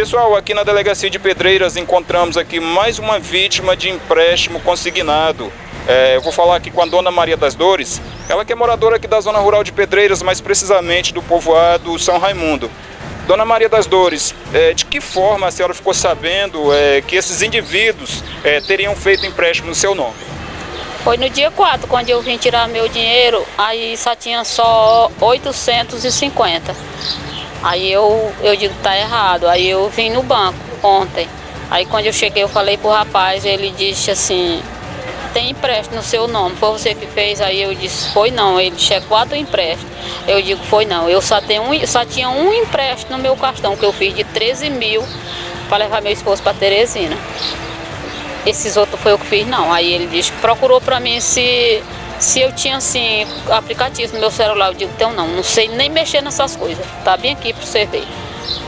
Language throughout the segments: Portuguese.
Pessoal, aqui na Delegacia de Pedreiras encontramos aqui mais uma vítima de empréstimo consignado. É, eu vou falar aqui com a Dona Maria das Dores, ela que é moradora aqui da zona rural de Pedreiras, mais precisamente do povoado São Raimundo. Dona Maria das Dores, é, de que forma a senhora ficou sabendo é, que esses indivíduos é, teriam feito empréstimo no seu nome? Foi no dia 4, quando eu vim tirar meu dinheiro, aí só tinha só 850. Aí eu, eu digo, tá errado. Aí eu vim no banco ontem. Aí quando eu cheguei, eu falei pro rapaz, ele disse assim, tem empréstimo no seu nome, foi você que fez? Aí eu disse, foi não, ele checou quatro empréstimos. Eu digo, foi não, eu só, tenho um, só tinha um empréstimo no meu cartão, que eu fiz de 13 mil para levar meu esposo para Teresina. Esses outros foi eu que fiz, não. Aí ele disse, procurou para mim se se eu tinha assim, aplicativo no meu celular, eu digo, então não, não sei nem mexer nessas coisas. Tá bem aqui para você ver.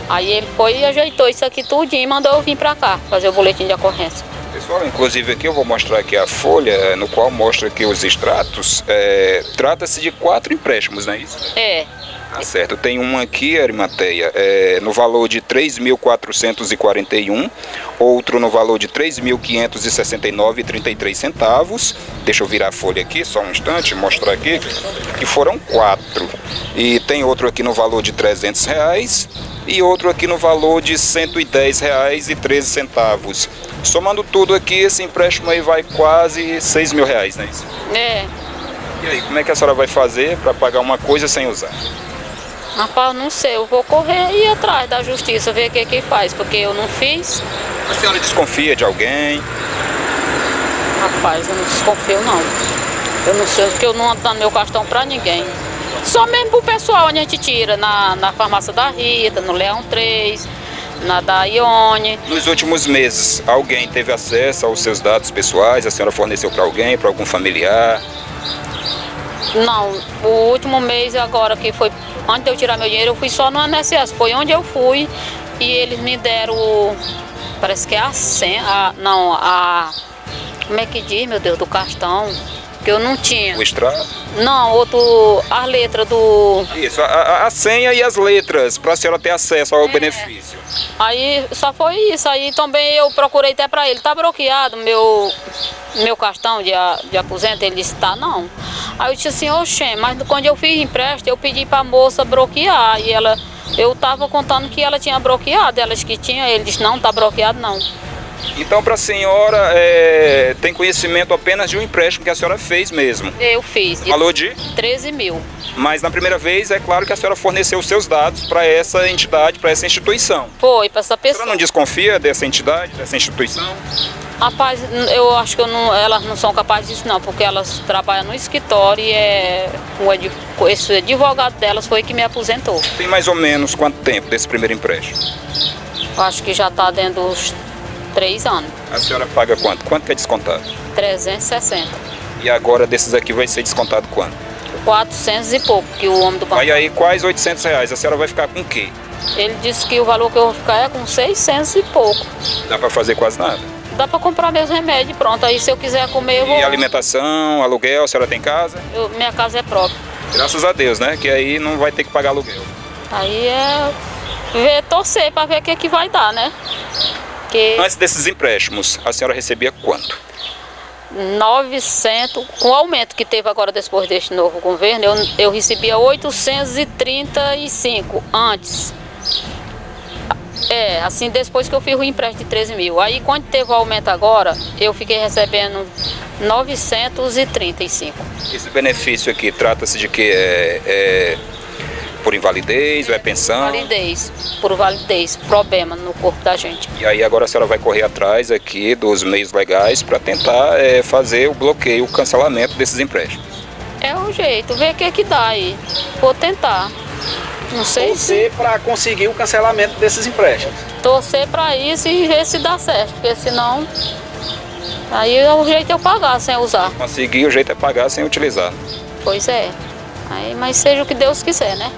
Aí ele foi e ajeitou isso aqui tudinho e mandou eu vir para cá, fazer o boletim de ocorrência. Pessoal, inclusive aqui eu vou mostrar aqui a folha, eh, no qual mostra aqui os extratos. É, Trata-se de quatro empréstimos, não é isso? É. Tá certo. Tem um aqui, Arimateia, é, no valor de 3.441, outro no valor de 3.569,33 centavos. Deixa eu virar a folha aqui, só um instante, mostrar aqui, que foram quatro. E tem outro aqui no valor de 300 reais e outro aqui no valor de R$ 110,13. Somando tudo aqui, esse empréstimo aí vai quase 6 mil reais, não é isso? É. E aí, como é que a senhora vai fazer para pagar uma coisa sem usar? Rapaz, não sei, eu vou correr e ir atrás da justiça, ver o que que faz, porque eu não fiz. A senhora desconfia de alguém? Rapaz, eu não desconfio não. Eu não sei, porque eu não ando dando meu cartão pra ninguém. Só mesmo pro pessoal onde a gente tira, na, na farmácia da Rita, no Leão 3, na da Ione. Nos últimos meses, alguém teve acesso aos seus dados pessoais? A senhora forneceu para alguém, para algum familiar? Não, o último mês agora que foi, antes de eu tirar meu dinheiro, eu fui só no ANSS. Foi onde eu fui e eles me deram, parece que é a senha, a- não, a, como é que diz, meu Deus, do cartão, que eu não tinha. O extrato? Não, outro, as letras do, Isso, a, a- a senha e as letras, para a senhora ter acesso ao benefício. Aí só foi isso. Aí também eu procurei até para ele. Tá bloqueado meu, meu cartão de, de aposento? Ele disse, tá não. Aí eu disse assim, oxê, mas quando eu fiz empréstimo, eu pedi para a moça bloquear. E ela, eu tava contando que ela tinha bloqueado. Ela disse que tinha, ele disse, não, tá bloqueado não. Então, para a senhora, é, tem conhecimento apenas de um empréstimo que a senhora fez mesmo. Eu fiz Valor de? 13 mil. Mas na primeira vez, é claro que a senhora forneceu os seus dados para essa entidade, para essa instituição. Foi para essa A senhora pessoa. não desconfia dessa entidade, dessa instituição? Rapaz, eu acho que eu não- elas não são capazes disso não, porque elas trabalham no escritório e é, o esse advogado delas foi que me aposentou. Tem mais ou menos quanto tempo desse primeiro empréstimo? Eu Acho que já está dentro dos três anos. A senhora paga quanto? Quanto que é descontado? 360. E agora desses aqui vai ser descontado quanto? 400 e pouco que o homem do banco. Aí aí quase 800 reais. A senhora vai ficar com o quê? Ele disse que o valor que eu vou ficar é com 600 e pouco. Dá para fazer quase nada. Dá para comprar meus remédios, pronto. Aí se eu quiser comer, eu vou. E alimentação, aluguel, a senhora tem casa? eu- minha casa é própria. Graças a Deus, né? Que aí não vai ter que pagar aluguel. Aí é ver, torcer para ver o que, que vai dar, né? Que Antes desses empréstimos, a senhora recebia quanto? 900, com o aumento que teve agora depois deste novo governo, eu, eu recebia 835 antes. É, assim, depois que eu fiz o empréstimo de 13 mil. Aí, quando teve o aumento agora, eu fiquei recebendo 935. Esse benefício aqui trata-se de que é, é por invalidez ou é pensão? Validez, por validez, problema no corpo da gente. E aí agora a senhora vai correr atrás aqui dos meios legais para tentar é, fazer o bloqueio, o cancelamento desses empréstimos. É o jeito, ver o que que dá aí. Vou tentar. Não sei se Torcer para conseguir o cancelamento desses empréstimos. torcer para isso e ver se dá certo, porque senão aí é o jeito é eu pagar sem usar. Conseguir, o jeito é pagar sem utilizar. Pois é. Aí, mas seja o que Deus quiser, né?